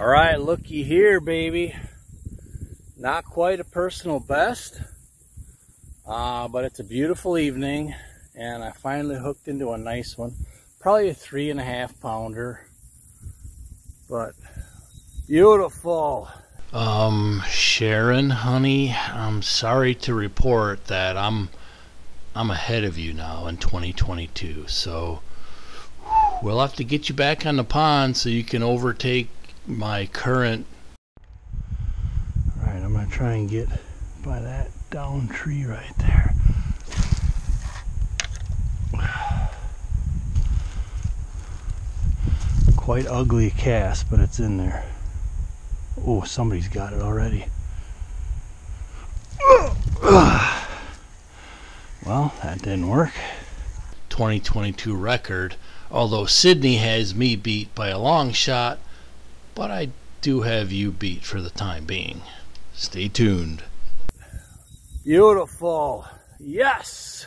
All right, looky here, baby. Not quite a personal best, uh, but it's a beautiful evening, and I finally hooked into a nice one. Probably a three and a half pounder, but beautiful. Um, Sharon, honey, I'm sorry to report that I'm I'm ahead of you now in 2022. So we'll have to get you back on the pond so you can overtake my current. All right, I'm gonna try and get by that down tree right there. Quite ugly cast, but it's in there. Oh, somebody's got it already. Well, that didn't work. 2022 record, although Sydney has me beat by a long shot, but I do have you beat for the time being. Stay tuned. Beautiful. Yes.